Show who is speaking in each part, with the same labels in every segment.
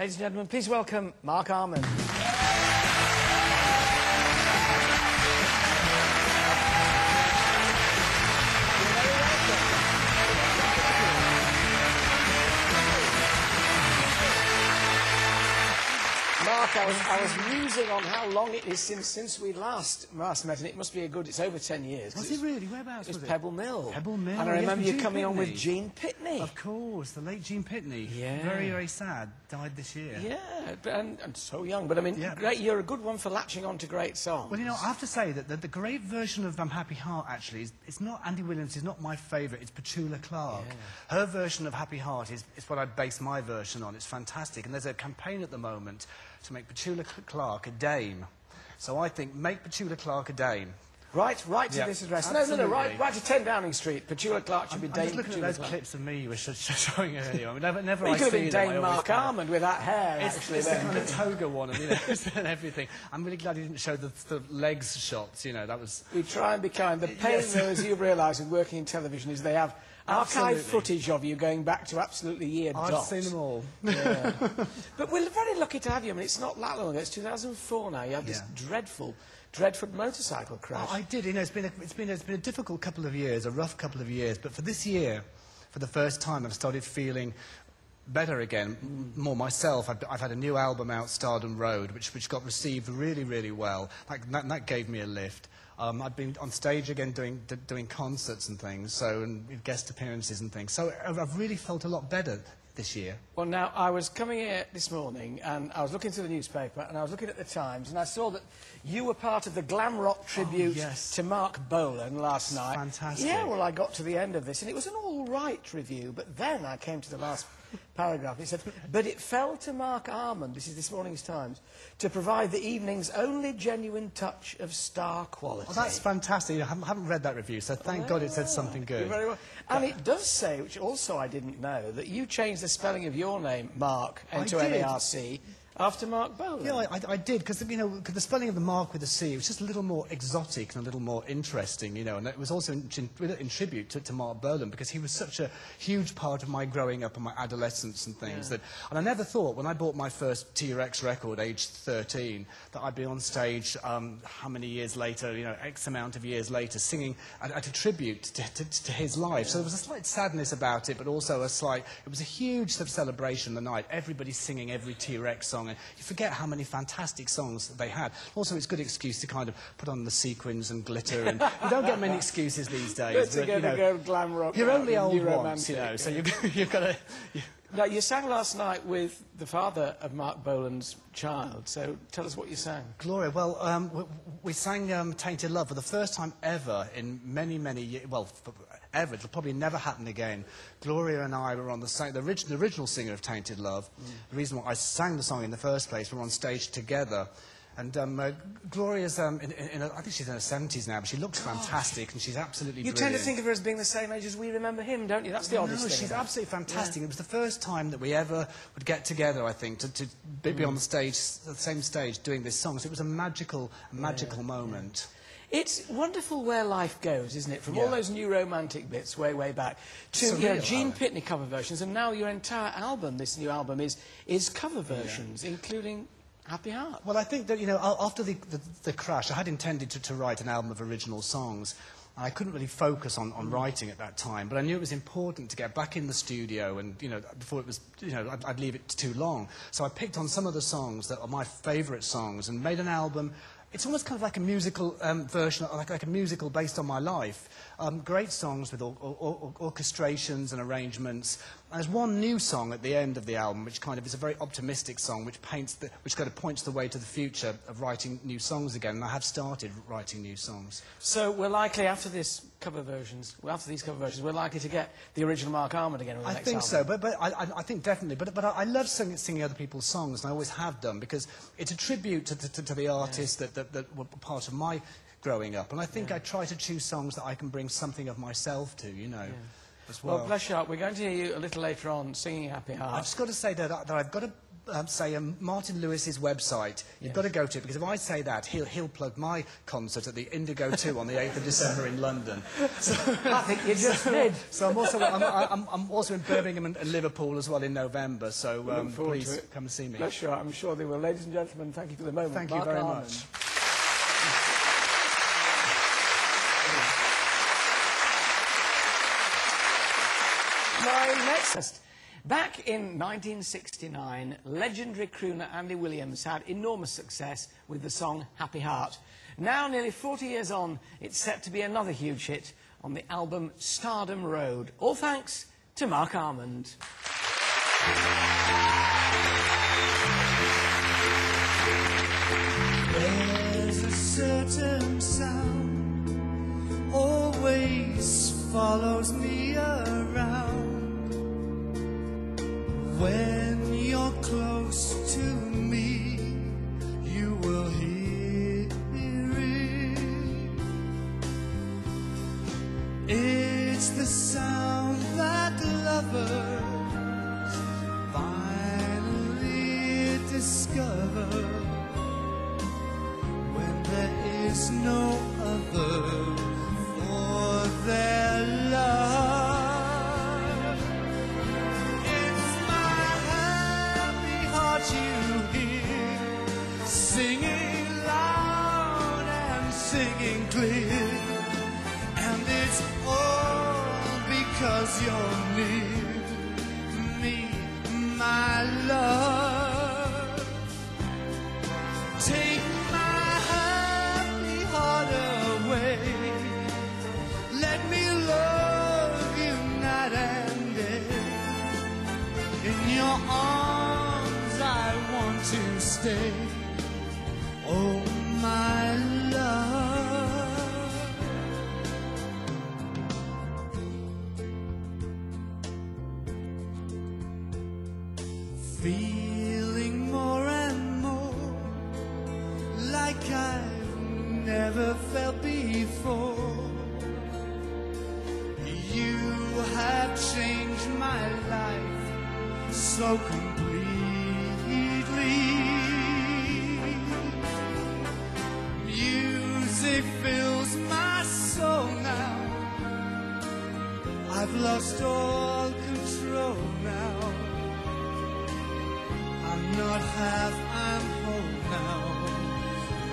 Speaker 1: Ladies and gentlemen, please welcome Marc Almond. Marc, I was, I was musing on how long it is since since we last last met, and it must be a good. It's over ten years.
Speaker 2: Was it really? Whereabouts
Speaker 1: was
Speaker 2: was it?
Speaker 1: Pebble Mill.
Speaker 2: Pebble Mill,
Speaker 1: And I remember
Speaker 2: with
Speaker 1: you coming on with Gene Pitney.
Speaker 2: Of course, the late Gene Pitney.
Speaker 1: Yeah.
Speaker 2: Very, very sad. Died this year.
Speaker 1: Yeah, but- and, and so young. But I mean,
Speaker 2: Yeah.
Speaker 1: great. You're a good one for latching on to great songs.
Speaker 2: Well, you know, I have to say that the, the great version of um, Happy Heart actually is it's not Andy Williams. It's not my favourite. It's Petula Clark. Her version of Happy Heart is, is what I base my version on. It's fantastic, and there's a campaign at the moment to make Petula Clark a dame. So I think make Petula Clark a dame.
Speaker 1: Right, right to
Speaker 2: Yeah,
Speaker 1: this address. No, no, no, right, right to 10 Downing Street. Petula Clark should be
Speaker 2: I'm
Speaker 1: Dame
Speaker 2: just looking
Speaker 1: Petula
Speaker 2: at those
Speaker 1: Clark.
Speaker 2: clips of me you were sh- sh- showing earlier. I mean, never, never
Speaker 1: Well,
Speaker 2: I
Speaker 1: you could have been Dame
Speaker 2: Marc
Speaker 1: Almond with that hair,
Speaker 2: It's,
Speaker 1: actually.
Speaker 2: it's the kind of toga one and, you know, and everything. I'm really glad he didn't show the, the legs shots. You know, that was.
Speaker 1: We try and be kind. The pain,
Speaker 2: Yes.
Speaker 1: though, as you realise with working in television, is they have archive
Speaker 2: Absolutely.
Speaker 1: footage of you going back to absolutely year
Speaker 2: I've
Speaker 1: dot.
Speaker 2: seen them all.
Speaker 1: Yeah. but we're very lucky to have you. I mean, it's not that long ago. It's 2004 now. You had this dreadful, dreadful motorcycle crash.
Speaker 2: Oh, I did. You know, it's been, a, it's, been a, it's been a difficult couple of years, a rough couple of years. But for this year, for the first time, I've started feeling better again, more myself. I've, I've had a new album out, Stardom Road, which, which got received really, really well. Like, that, that gave me a lift. Um, I've been on stage again doing, doing concerts and things, so, and guest appearances and things. So I've really felt a lot better this year.
Speaker 1: Well, now, I was coming here this morning and I was looking through the newspaper and I was looking at the Times and I saw that you were part of the glam rock oh, tribute
Speaker 2: yes.
Speaker 1: to Marc Bolan last night.
Speaker 2: Fantastic.
Speaker 1: Yeah, well, I got to the end of this and it was an all right review, but then I came to the last paragraph. It said, but it fell to Marc Almond, this is this morning's Times, to provide the evening's only genuine touch of star quality.
Speaker 2: Well, that's fantastic. I haven't, haven't read that review, so thank God it said oh.
Speaker 1: something
Speaker 2: good.
Speaker 1: very well. And it does say, which also I didn't know, that you changed the spelling of your name, Mark, into. M-A-R-C, after Marc Bolan.
Speaker 2: Yeah, I, I, did because you know, the spelling of the mark with a C was just a little more exotic and a little more interesting, you know, and it was also in, in, in tribute to, to Marc Bolan because he was such a huge part of my growing up and my adolescence and things that, and I never thought when I bought my first T-Rex record, age 13, that I'd be on stage um, how many years later, you know, X amount of years later, singing at, at a tribute to, to, to his life. So there was a slight sadness about it, but also a slight, it was a huge sort of celebration the night. Everybody singing every T-Rex song, you forget how many fantastic songs that they had. Also, it's a good excuse to kind of put on the sequins and glitter, and you don't get many excuses these days. But, you know,
Speaker 1: go glam rock.
Speaker 2: you're only old once, you know, so you've, you've got to... You,
Speaker 1: Now, you sang last night with the father of Marc Bolan's child, so tell us what you sang.
Speaker 2: Gloria, well, um, we, we sang um, Tainted Love for the first time ever in many, many years. Well, ever. It'll probably never happen again. Gloria and I were on the same, the, orig- the original singer of Tainted Love. The reason why I sang the song in the first place, we were on stage together. And um, uh, Gloria's, um, in, in, in a, I think she's in her 70s now, but she looks fantastic and she's absolutely
Speaker 1: You
Speaker 2: brilliant.
Speaker 1: tend to think of her as being the same age as we remember him, don't you? That's the
Speaker 2: no,
Speaker 1: oddest thing.
Speaker 2: she's absolutely fantastic. It was the first time that we ever would get together, I think, to, to be, be on the stage, the same stage, doing this song. So it was a magical, magical moment.
Speaker 1: It's wonderful where life goes, isn't it? From all those new romantic bits way, way back to you know, Gene. Pitney cover versions, and now your entire album, this new album, is is cover versions, including Happy Heart.
Speaker 2: Well, I think that, you know, after the, the, the crash, I had intended to, to write an album of original songs. I couldn't really focus on, on mm. writing at that time, but I knew it was important to get back in the studio and, you know, before it was, you know, I'd, I'd leave it too long. So I picked on some of the songs that are my favourite songs and made an album. It's almost kind of like a musical um, version, like, like a musical based on my life. Um, great songs with or, or, or, orchestrations and arrangements. There's one new song at the end of the album, which kind of is a very optimistic song, which paints the, which kind of points the way to the future of writing new songs again. And I have started writing new songs.
Speaker 1: So we're likely after this cover versions, after these cover versions, we're likely to get the original Marc Almond again. With the
Speaker 2: I think
Speaker 1: album.
Speaker 2: so, but, but I, I- think definitely. But, but I, I love singing, singing other people's songs, and I always have done, because it's a tribute to, to, to the artists that, that, that were part of my growing up. And I think I try to choose songs that I can bring something of myself to, you know, as well.
Speaker 1: Well, bless you. we're going to hear you a little later on singing Happy Heart.
Speaker 2: I've just got to say that, that I've got to
Speaker 3: um, say um, Martin Lewis's website. You've
Speaker 1: Yes.
Speaker 3: got to go to it because if I say that, he'll, he'll plug my concert at the Indigo 2 on the 8th of December in London. So,
Speaker 1: I think you just did.
Speaker 3: so I'm also, I'm, I'm, I'm also in Birmingham and, and Liverpool as well in November, so um, please come and see me.
Speaker 1: Bless you, I'm sure they will. Ladies and gentlemen, thank you for the moment.
Speaker 3: Thank you very
Speaker 1: Almond.
Speaker 3: much.
Speaker 1: Next. Back in 1969, legendary crooner Andy Williams had enormous success with the song Happy Heart. Now, nearly 40 years on, it's set to be another huge hit on the album Stardom Road. All thanks to
Speaker 2: Marc Almond. The sound because you're near me, my love. Take my happy heart away. Let me love you night and day. In your arms I want to stay. Feeling more and more like I've never felt before. You have changed my life so completely. Music fills my soul now. I've lost all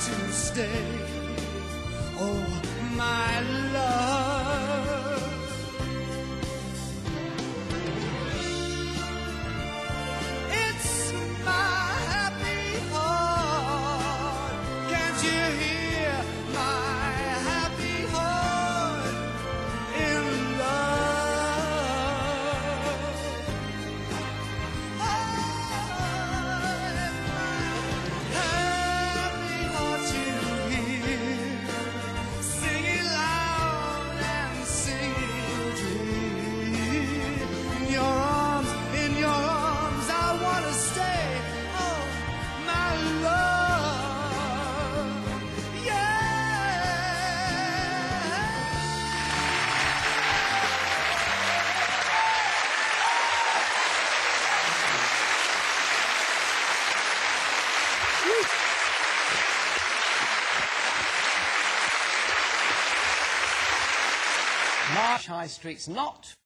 Speaker 2: to stay. Oh, my love.
Speaker 1: Street's not